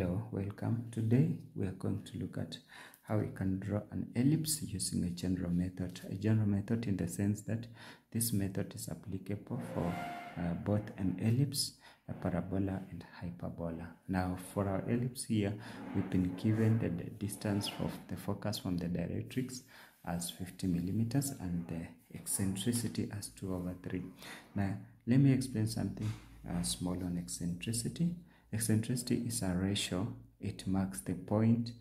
Hello, welcome. Today we are going to look at how we can draw an ellipse using a general method. A general method in the sense that this method is applicable for uh, both an ellipse, a parabola and hyperbola. Now for our ellipse here, we've been given the, the distance of the focus from the directrix as 50 millimeters and the eccentricity as 2 over 3. Now let me explain something uh, small on eccentricity. Eccentricity is a ratio. It marks the point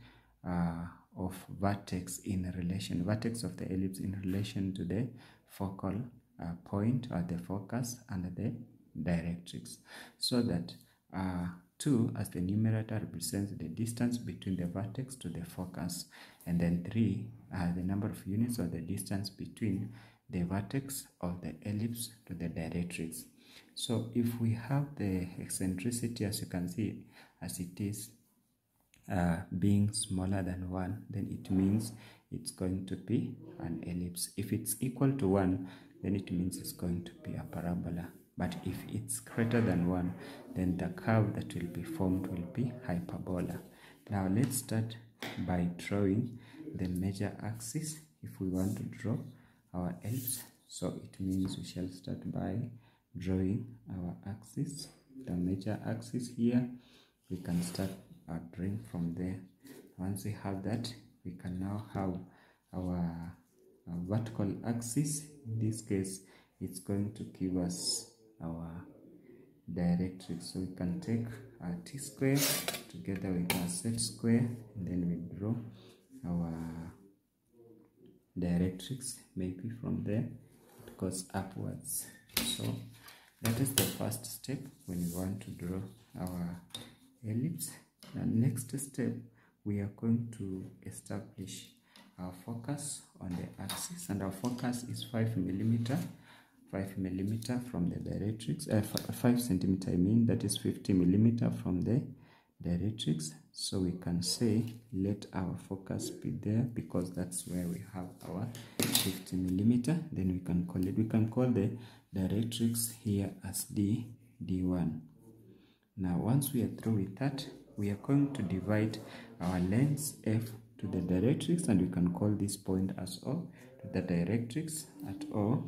uh, of vertex in relation, vertex of the ellipse in relation to the focal uh, point or the focus and the directrix. So that uh, 2 as the numerator represents the distance between the vertex to the focus and then 3 uh, the number of units or the distance between the vertex of the ellipse to the directrix. So if we have the eccentricity as you can see as it is uh, being smaller than 1 then it means it's going to be an ellipse. If it's equal to 1 then it means it's going to be a parabola. But if it's greater than 1 then the curve that will be formed will be hyperbola. Now let's start by drawing the major axis if we want to draw our ellipse. So it means we shall start by drawing our axis the major axis here. We can start our drawing from there. Once we have that we can now have our, our vertical axis. In this case it's going to give us our directrix. So we can take our t square together with our set square and then we draw our directrix maybe from there. It goes upwards. So that is the first step when we want to draw our ellipse. The next step, we are going to establish our focus on the axis and our focus is 5 millimeter 5 millimeter from the directrix uh, 5 centimeter I mean that is 50 millimeter from the directrix so we can say let our focus be there because that's where we have our 50 millimeter. Then we can call it we can call the directrix here as d d1 now once we are through with that we are going to divide our length f to the directrix and we can call this point as o to the directrix at o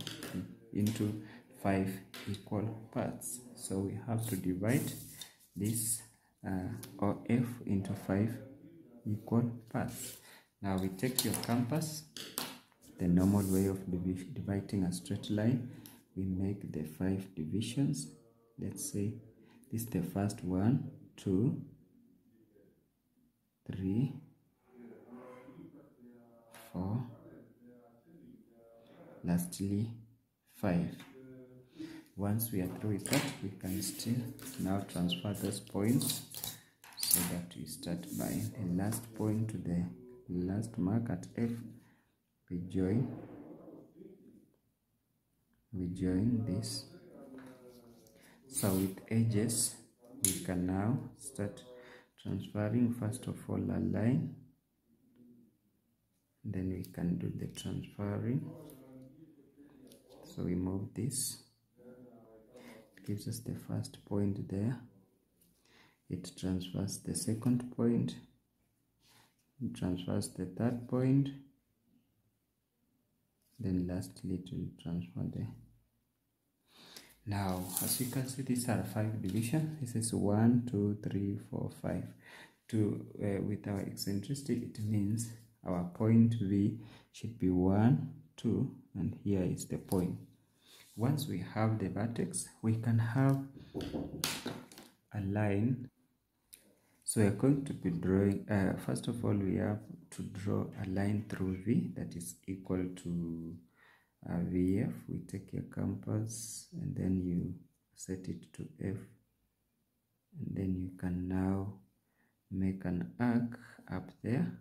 into five equal parts. So we have to divide this Uh, or f into 5 equal parts. Now we take your compass, the normal way of dividing a straight line, we make the 5 divisions. Let's say this is the first one, two, three, four, lastly 5 once we are through with that we can still now transfer those points so that we start by the last point to the last mark at f. We join we join this. So with edges we can now start transferring first of all a line. Then we can do the transferring. So we move this gives us the first point there. It transfers the second point transfers the third point then lastly it will transfer there now as you can see these are five divisions. This is one two three four five. To uh, with our eccentricity it means our point v should be one two and here is the point once we have the vertex we can have a line. So we're going to be drawing uh, first of all we have to draw a line through v that is equal to uh, vf we take your compass and then you set it to f. And then you can now make an arc up there.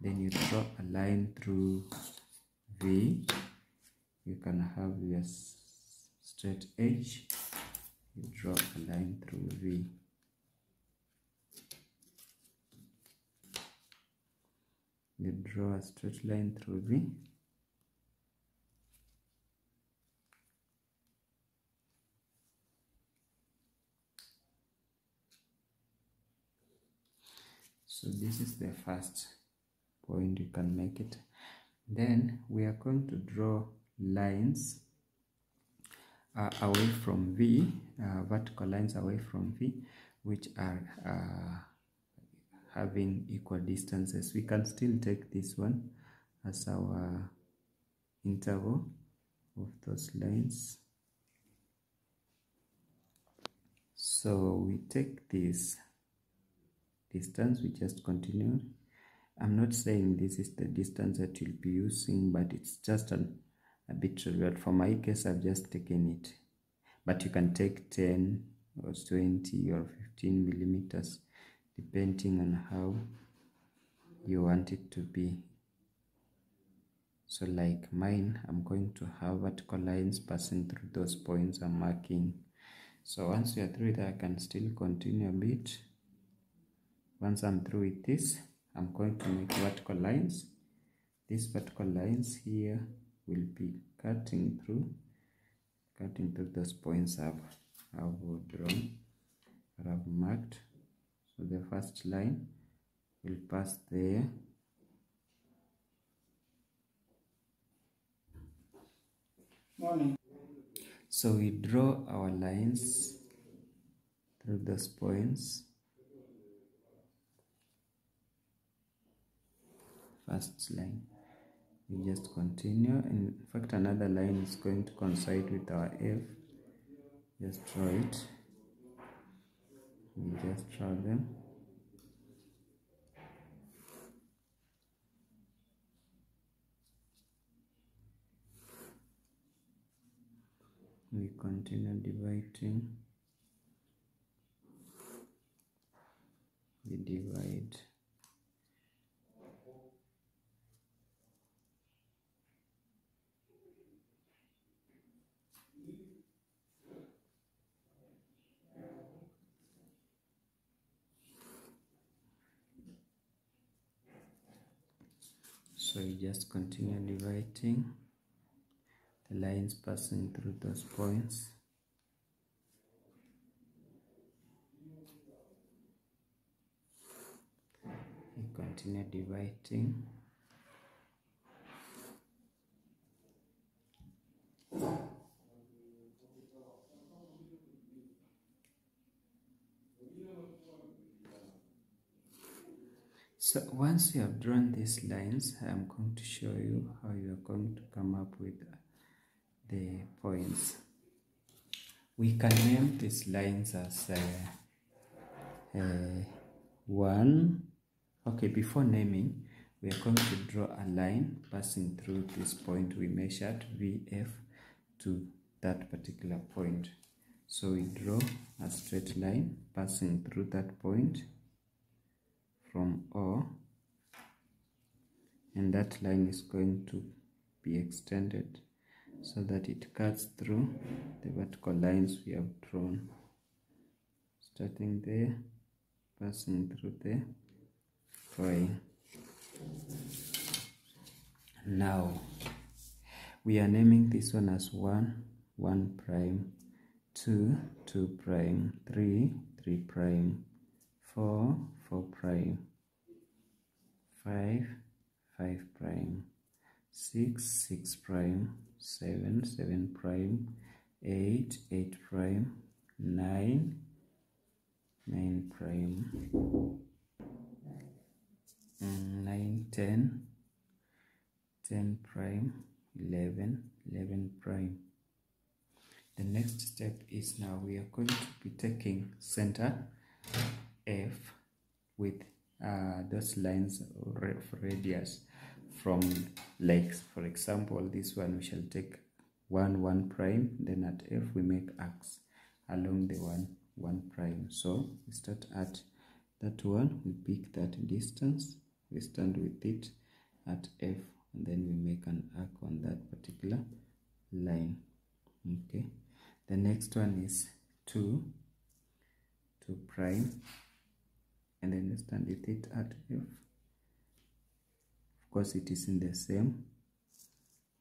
Then you draw a line through v. You can have your straight edge. You draw a line through V. You draw a straight line through V. So this is the first point you can make it. Then we are going to draw lines uh, away from V, uh, vertical lines away from V, which are uh, having equal distances. We can still take this one as our interval of those lines. So we take this distance, we just continue. I'm not saying this is the distance that you'll be using, but it's just an a bit trivial. For my case, I've just taken it. But you can take 10 or 20 or 15 millimeters depending on how you want it to be. So like mine, I'm going to have vertical lines passing through those points I'm marking. So once you're through that, I can still continue a bit. Once I'm through with this, I'm going to make vertical lines. These vertical lines here will be cutting through cutting through those points I've, I've drawn or I've marked. So the first line will pass there. Morning. so we draw our lines through those points. First line we just continue. In fact another line is going to coincide with our F. Just draw it. We just draw them. We continue dividing. We divide so you just continue the lines passing through those points. Continue dividing. So once you have drawn these lines, I'm going to show you how you are up with the points. We can name these lines as uh, uh, one. Okay, before naming, we are going to draw a line passing through this point we measured VF to that particular point. So we draw a straight line passing through that point from O and that line is going to be extended so that it cuts through the vertical lines we have drawn. Starting there passing through the point now we are naming this one as 1 1 prime 2 2 prime 3 3 prime 4 4 prime 5 5 prime 6 6 prime 7 7 prime 8 8 prime 9 9 prime. Mm, 9 10 10 prime 11 11 prime. The next step is now we are going to be taking center F with uh, those lines of radius from like for example this one we shall take 1 1 prime. Then at F we make arcs along the 1 1 prime. So we start at that one. We pick that distance. We stand with it at F and then we make an arc on that particular line. Okay. The next one is 2 2 prime. And then we stand with it at F. Of course, it is in the same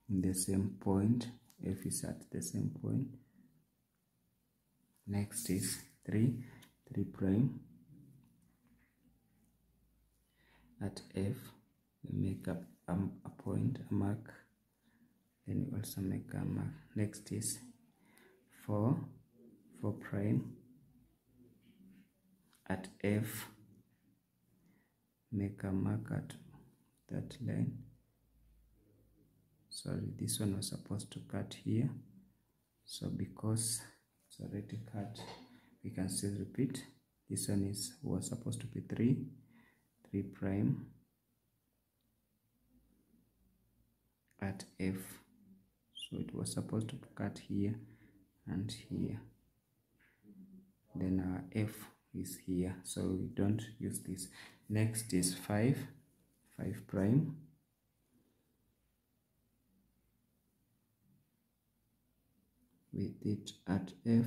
in the same point. F is at the same point. Next is 3, 3 prime. at f we make a, a, a point a mark then we also make a mark next is 4 4 prime at f make a mark at that line. Sorry this one was supposed to cut here. So because it's already cut we can still repeat. This one is was supposed to be 3 3 prime at f. So it was supposed to cut here and here. Then our f is here. So we don't use this. Next is 5 5 prime. With it at f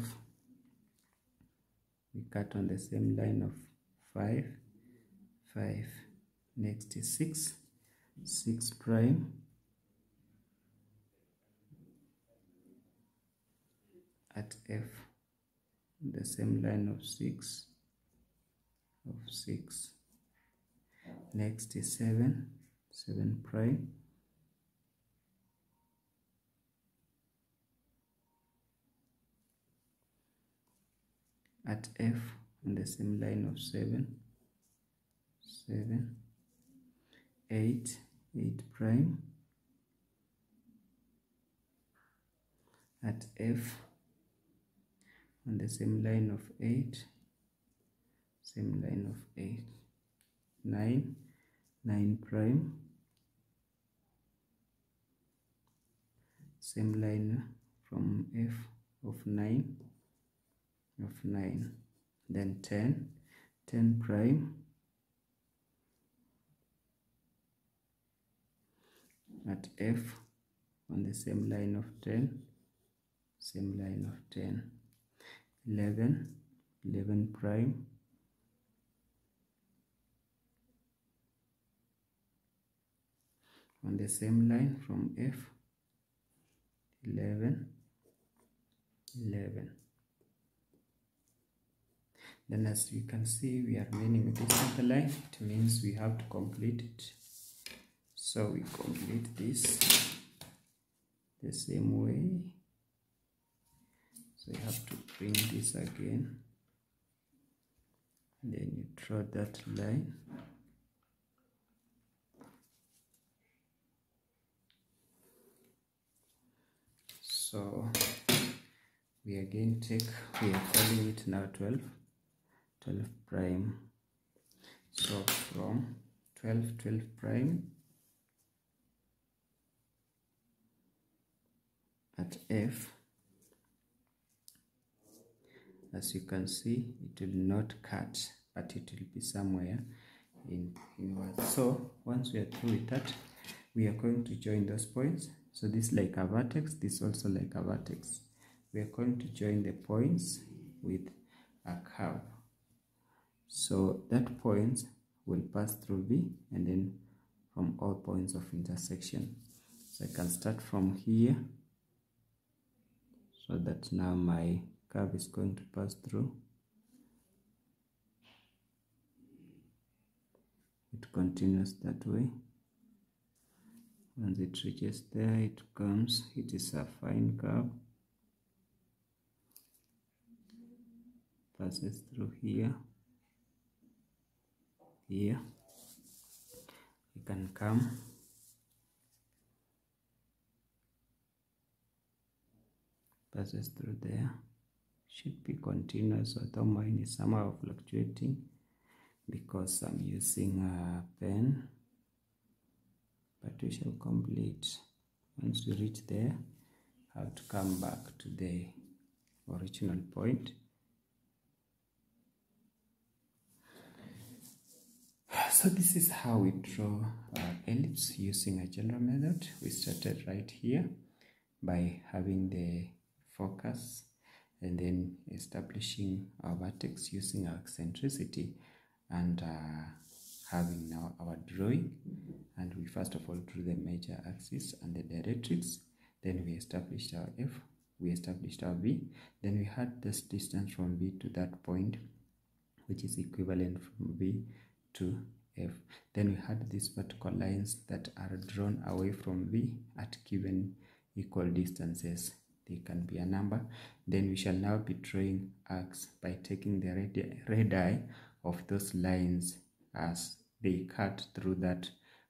we cut on the same line of 5 5 next is 6 6 prime. At f the same line of 6 of 6 next is 7 7 prime at f on the same line of 7 7 8 8 prime. At f on the same line of 8 same line of 8 9 9 prime. Same line from f of 9 of 9 then 10 10 prime. At f on the same line of 10 same line of 10 11 11 prime on the same line from F 11 11 then as you can see we are remaining with this center line. It means we have to complete it. So we complete this the same way. So you have to bring this again. Then you draw that line so we again take we are calling it now 12 12 prime. So from 12 12 prime at f as you can see it will not cut but it will be somewhere in inward so once we are through with that we are going to join those points so this like a vertex this also like a vertex. We are going to join the points with a curve. So that point will pass through v and then from all points of intersection. So i can start from here so that now my curve is going to pass through. It continues that way once it reaches there it comes. It is a fine curve passes through here here you can come. Passes through there should be continuous although mine is somehow fluctuating because I'm using a pen shall complete once we reach there have to come back to the original point. So this is how we draw our ellipse using a general method. We started right here by having the focus and then establishing our vertex using our eccentricity and uh, having now our drawing first of all drew the major axis and the directrix. Then we established our f we established our v. Then we had this distance from v to that point which is equivalent from v to f. Then we had these vertical lines that are drawn away from v at given equal distances. They can be a number. Then we shall now be drawing arcs by taking the radii of those lines as they cut through that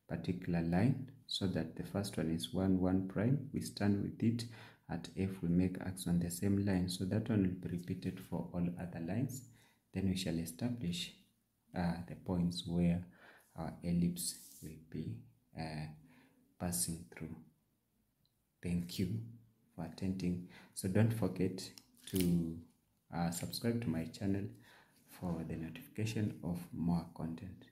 particular line so that the first one is 1 1 prime. We stand with it. At f we make x on the same line. So that one will be repeated for all other lines. Then we shall establish uh, the points where our ellipse will be uh, passing through. Thank you for attending. So don't forget to uh, subscribe to my channel for the notification of more content